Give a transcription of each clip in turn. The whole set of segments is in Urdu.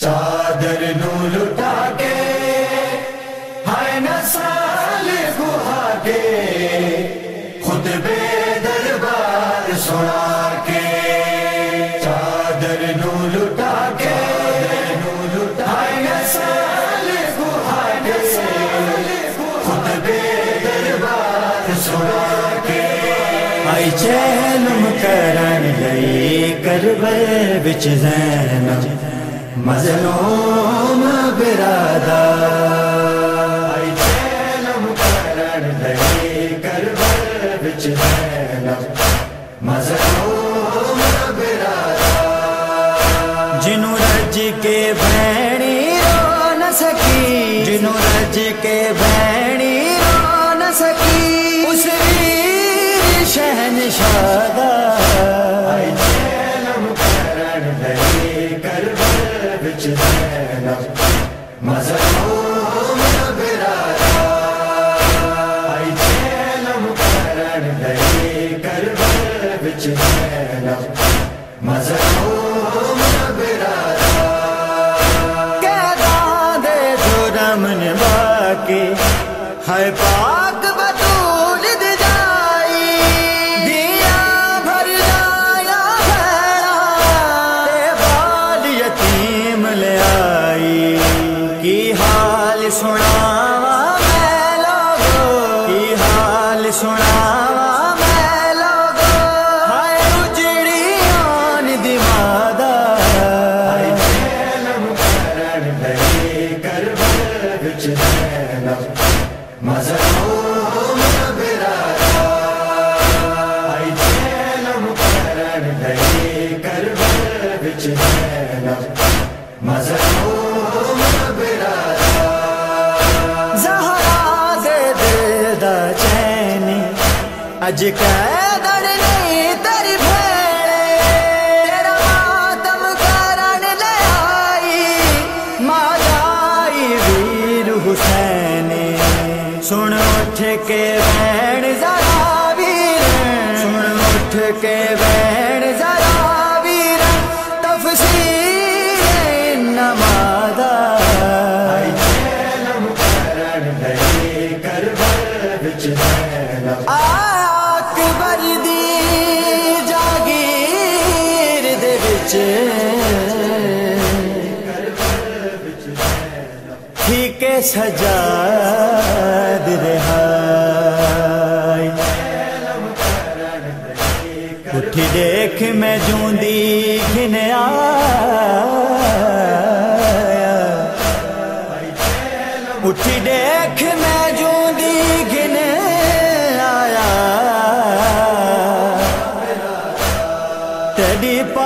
چادر نو لٹا کے، ہائے نسال گہا کے، خود بے دربار سنا کے۔ چادر نو لٹا کے نو نسال گہا کے، خود بے دربار سنا کے۔ آئی کرن گئی کربل بچ زینب۔ مظلوم برادہ۔ مظلوم برادہ آئی چینم کرن گئی کربل بچ زینب مظلوم برادہ کہہ دے جو رمن باقی ہے پاک بطول کربل زینب مظلوم برادہ زہرا دے دل دا چینی اج قیدر نہیں تیری بھیڑے تیرا ماتم کرن لے آئی ماں جائی ویر حسینی سن اٹھ کے بین ذرا ویر سن اٹھ کے گئی کربل بچ زینب اکبر دی جاگیر دے وچ ٹھیک سجاد رہائی اٹھی دیکھ میں جوندی گھن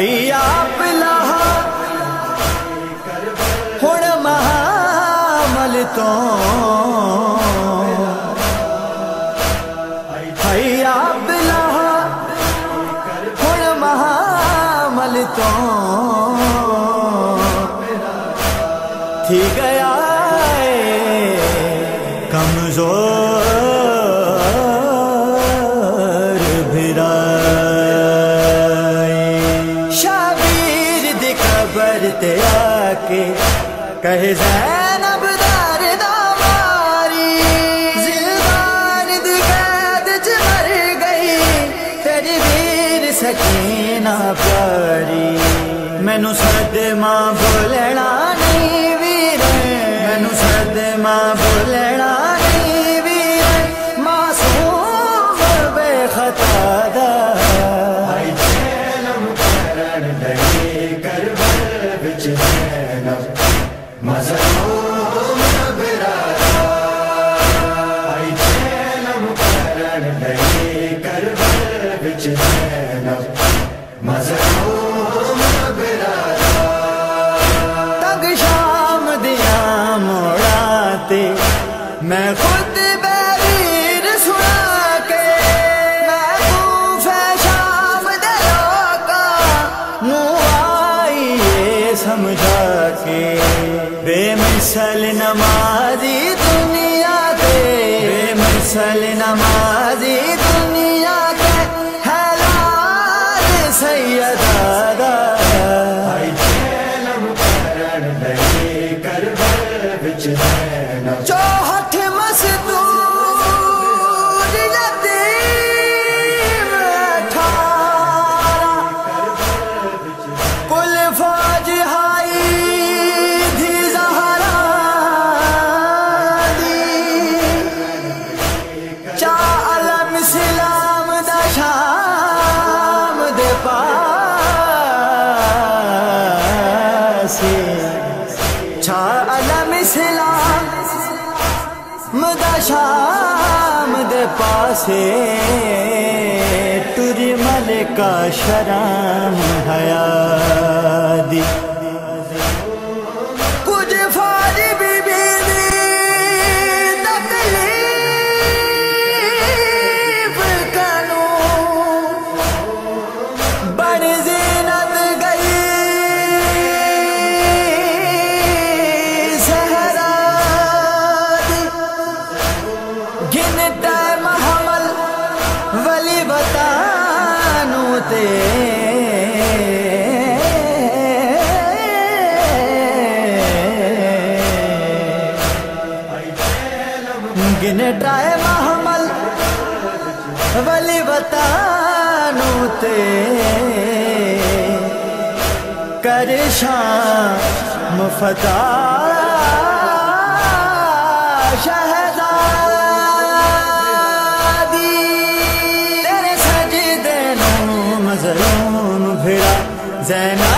حیا پلا ہن مہامل تو۔ حیا پلا مہامل تو۔ تھی گیا کے کہے زینب دار داماری زلبان دی قید چ مر گئی، تیری ویر سکینہ پیاری۔ مینو صدمہ بولنا نہیں ویر مینو صدمہ بولنا تگ شام دیا موڑاتے میں خود بیر سنا کے محبوب ہے شام دلوں کا آئیے سمجھا کے۔ بے مثل نمازی دنیا مثل نمازی دنیا کے بچ زینب جو سے تری ملکا شرام حیا دی گن ٹائم حمل ولی بتانو تے کر شام فتا شہزادی تیرے سجدے نو مظلوم بھڑا زینب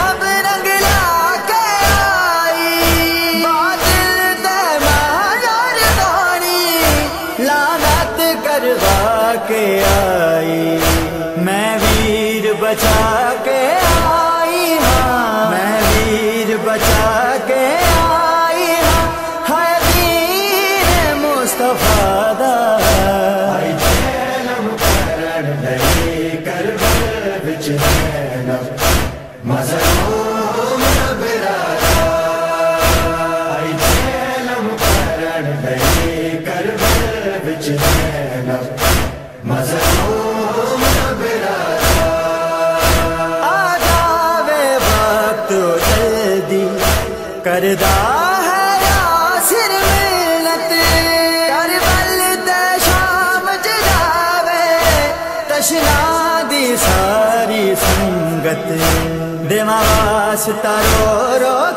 آئی، میں ویر بچا کے آئی ہاں میں ویر بچا کے آئی ہاں ہے ویر مصطفیٰ دا آئی ਕਰਦਾ ਹੈ ਆਸਿਰ ਮਿਲਤ। ਕਰ ਵੱਲ ਤੇ ਸ਼ਾਮ ਚ ਤਸ਼ਨਾ ਦੀ ਸਾਰੀ ਸੰਗਤ। ਦੇਵਾ ਵਾਸਤਾ ਰੋ